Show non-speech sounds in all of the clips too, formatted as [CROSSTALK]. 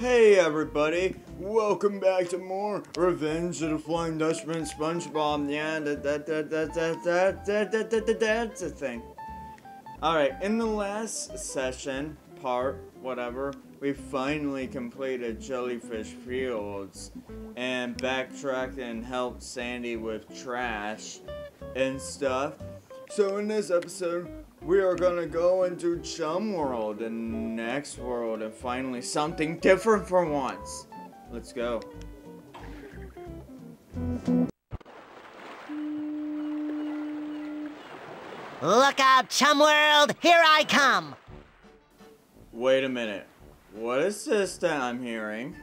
Hey everybody, welcome back to more Revenge of the Flying Dutchman SpongeBob. Yeah, that that that that that that that that that that that's a thing. Alright, in the last session, part, whatever, we finally completed Jellyfish Fields and backtracked and helped Sandy with trash and stuff. So in this episode, we are gonna go into Chum World, the next world, and finally something different for once. Let's go. Look out, Chum World! Here I come! Wait a minute. What is this that I'm hearing?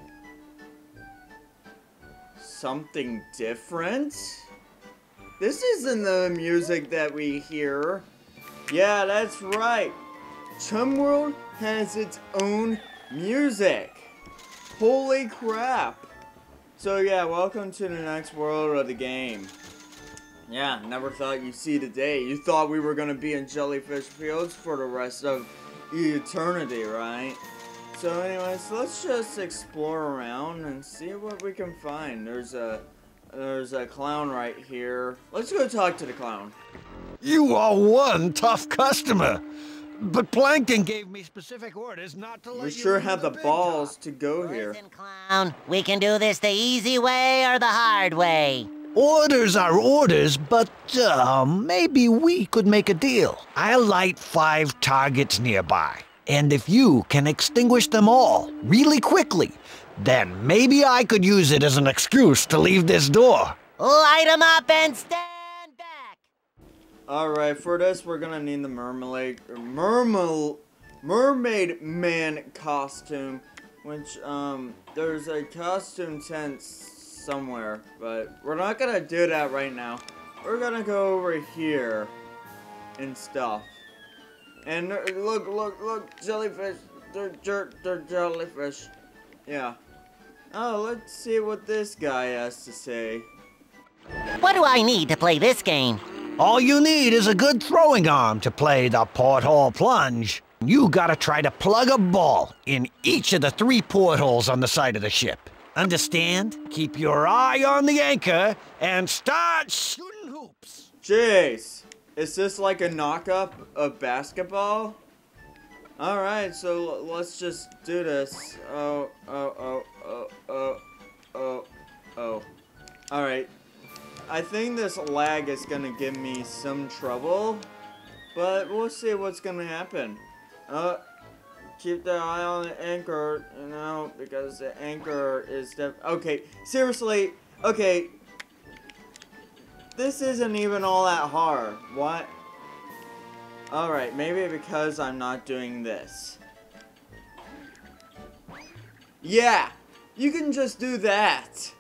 Something different? This isn't the music that we hear. Yeah, that's right. Chum World has its own music. Holy crap. So yeah, welcome to the next world of the game. Yeah, never thought you'd see the day. You thought we were gonna be in Jellyfish Fields for the rest of eternity, right? So anyways, let's just explore around and see what we can find. There's a there's a clown right here. Let's go talk to the clown. You are one tough customer. But Plankton gave me specific orders not to let We you sure have the big balls talk. to go here. Listen, clown, we can do this the easy way or the hard way. Orders are orders, but uh, maybe we could make a deal. I'll light five targets nearby. And if you can extinguish them all really quickly, then maybe I could use it as an excuse to leave this door. Light 'em up and stand back! Alright, for this we're gonna need the mermaid mermaid mermaid man costume. Which um there's a costume tent somewhere, but we're not gonna do that right now. We're gonna go over here and stuff. And there- look, look, look, jellyfish. They're, they're, they're jellyfish. Yeah. Oh, let's see what this guy has to say. What do I need to play this game? All you need is a good throwing arm to play the porthole plunge. You gotta try to plug a ball in each of the three portholes on the side of the ship. Understand? Keep your eye on the anchor and start shooting hoops. Jeez, is this like a knockup of basketball? Alright, so let's just do this. Oh, oh, oh, oh, oh, oh, oh. Alright. I think this lag is gonna give me some trouble, but we'll see what's gonna happen. Uh, keep the eye on the anchor, you know, because the anchor is def- Okay, seriously, okay, this isn't even all that hard. What? Alright, maybe because I'm not doing this. Yeah! You can just do that!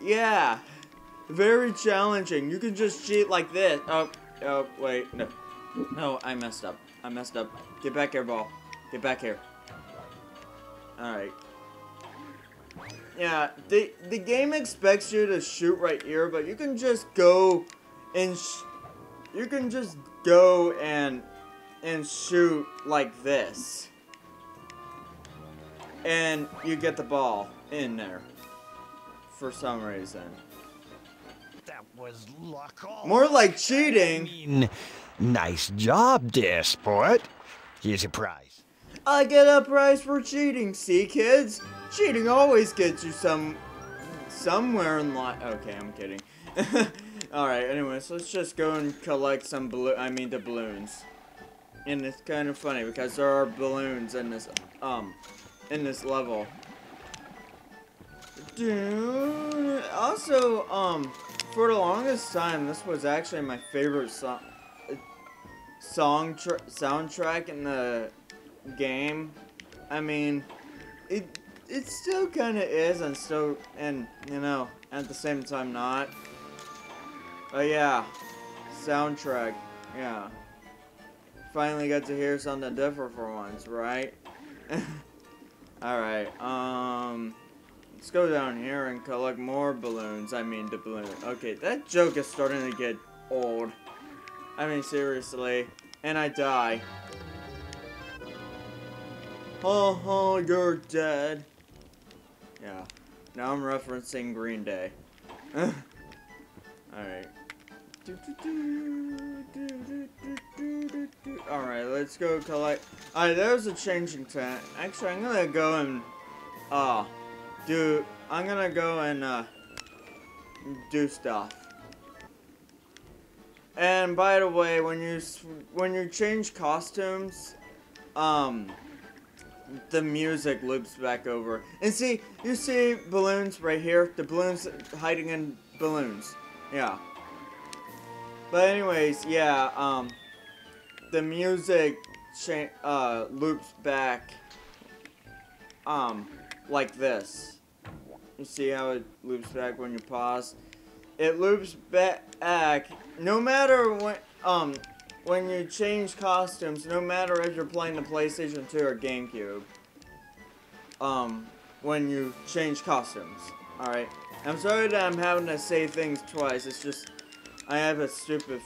Yeah! Very challenging. You can just cheat like this. Oh, oh, wait, no. No, I messed up. I messed up. Get back here, ball. Get back here. Alright. Yeah, the the game expects you to shoot right here, but you can just go and you can just go and and shoot like this, and you get the ball in there for some reason. That was luck. all More like I cheating. mean, nice job, there, sport. Here's your prize. I get a prize for cheating. See, kids, cheating always gets you some somewhere in life. Okay, I'm kidding. [LAUGHS] All right. Anyways, let's just go and collect some blue. I mean the balloons. And it's kind of funny because there are balloons in this um in this level. Dude. Also, um, for the longest time, this was actually my favorite song song tr- soundtrack in the game. I mean, it it still kind of is, and still, and you know, at the same time not. But yeah, soundtrack, yeah. Finally got to hear something different for once, right? [LAUGHS] All right, um, let's go down here and collect more balloons. I mean, the balloon. Okay, that joke is starting to get old. I mean, seriously, and I die. Oh, oh, you're dead. Yeah. Now I'm referencing Green Day. Alright. Alright, let's go collect. Alright, there's a changing tent. Actually, I'm gonna go and, uh, do, I'm gonna go and, uh, do stuff. And by the way, when you, when you change costumes, um, the music loops back over. And see, you see balloons right here? The balloons hiding in balloons. Yeah. But anyways, yeah, um, the music uh, loops back, um, like this. You see how it loops back when you pause? It loops back, no matter what, um, when you change costumes, no matter if you're playing the PlayStation 2 or GameCube, um, when you change costumes, alright? I'm sorry that I'm having to say things twice, it's just, I have a stupid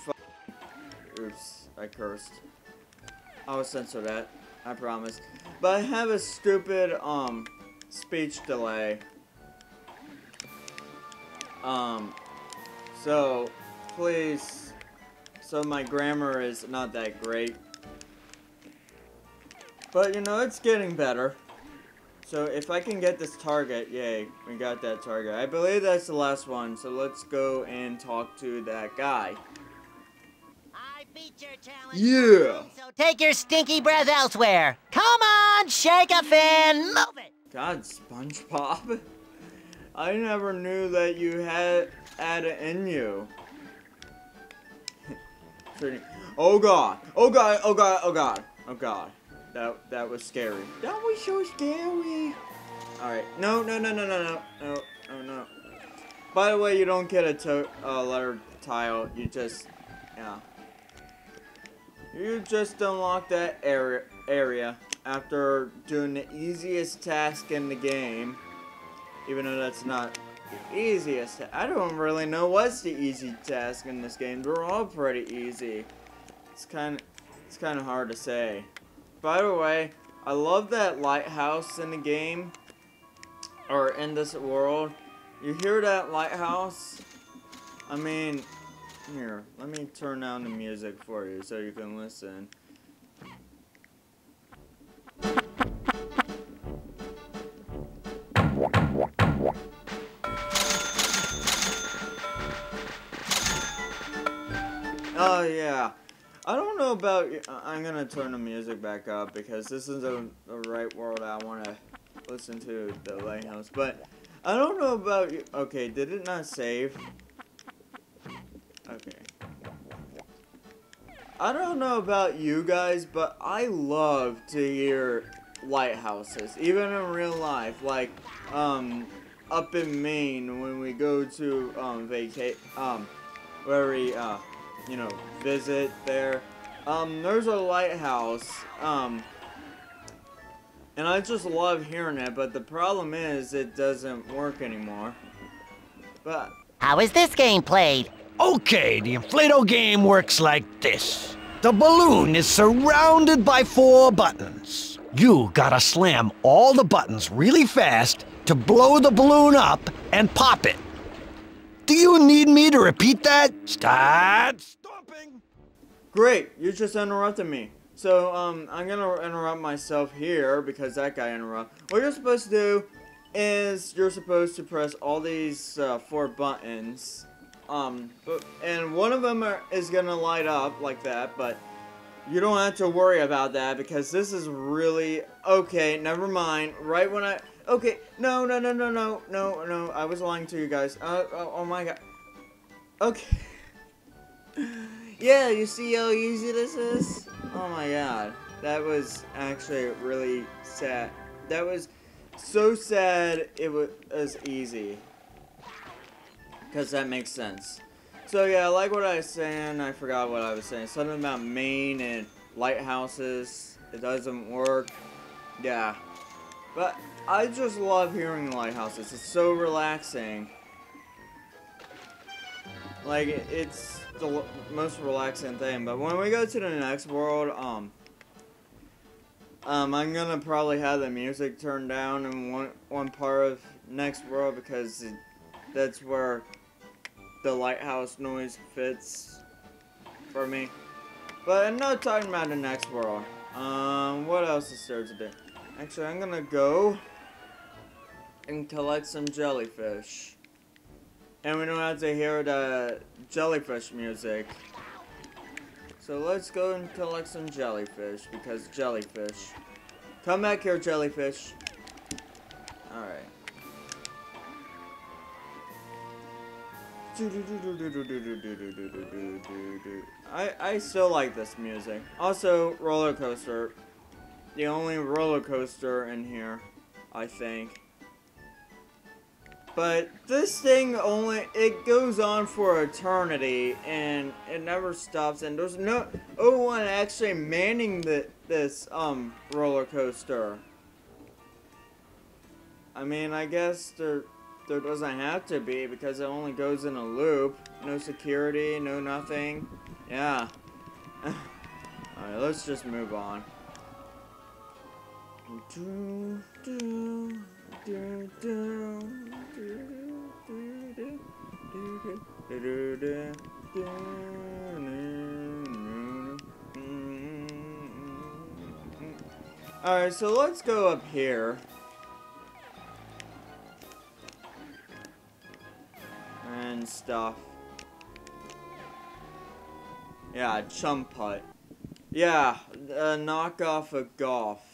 Oops, I cursed. I'll censor that, I promise. But I have a stupid, um, speech delay. Um, so, please so my grammar is not that great. But, you know, it's getting better. So if I can get this target, yay, we got that target. I believe that's the last one, so let's go and talk to that guy. I beat your challenge. Yeah. So take your stinky breath elsewhere. Come on, shake a fin, move it. God, SpongeBob. I never knew that you had, had it in you. Oh god. Oh god. Oh god. Oh god. Oh god. That that was scary. That was so scary. Alright. No, no, no, no, no, no. No, no, no. By the way, you don't get a to uh, letter tile. You just, yeah. You just unlock that area area after doing the easiest task in the game. Even though that's not the easiest. I don't really know what's the easy task in this game. They're all pretty easy. It's kind of, it's kind of hard to say. By the way, I love that lighthouse in the game, or in this world. You hear that lighthouse? I mean, here, let me turn down the music for you so you can listen. Gonna turn the music back up because this is the, the right world I want to listen to the lighthouse. But I don't know about you. Okay, did it not save? Okay. I don't know about you guys, but I love to hear lighthouses, even in real life. Like, um, up in Maine when we go to um vacate um where we uh you know, visit there. Um, there's a lighthouse, um, and I just love hearing it, but the problem is it doesn't work anymore. But... How is this game played? Okay, the Inflato game works like this. The balloon is surrounded by four buttons. You gotta slam all the buttons really fast to blow the balloon up and pop it. Do you need me to repeat that? Start stomping. Great, you just interrupted me. So, um, I'm gonna interrupt myself here because that guy interrupted. What you're supposed to do is you're supposed to press all these uh, four buttons. Um, but, and one of them are, is gonna light up like that, but you don't have to worry about that because this is really okay. Never mind. Right when I Okay, no, no, no, no, no, no, no. I was lying to you guys. Uh, oh, oh my god. Okay. [LAUGHS] yeah, you see how easy this is? Oh my god. That was actually really sad. That was so sad it was easy. Because that makes sense. So yeah, like what I was saying, I forgot what I was saying. Something about Maine and lighthouses. It doesn't work. Yeah. But I just love hearing lighthouses. It's so relaxing. Like, it's the most relaxing thing. But when we go to the next world, um, Um, I'm gonna probably have the music turned down in one one part of next world because it, that's where the lighthouse noise fits for me. But I'm not talking about the next world. Um, what else is there to do? Actually, I'm gonna go and collect some jellyfish. And we don't have to hear the jellyfish music. So let's go and collect some jellyfish, because jellyfish. Come back here, jellyfish. Alright. I, I still like this music. Also, roller coaster. The only roller coaster in here, I think. But this thing only, it goes on for eternity and it never stops and there's no, no one actually manning the, this, um, roller coaster. I mean, I guess there, there doesn't have to be because it only goes in a loop. No security, no nothing. Yeah. [LAUGHS] Alright, let's just move on. Do, do, do, do, Alright, so let's go up here. And stuff. Yeah, chum putt. Yeah, uh, a knockoff of golf.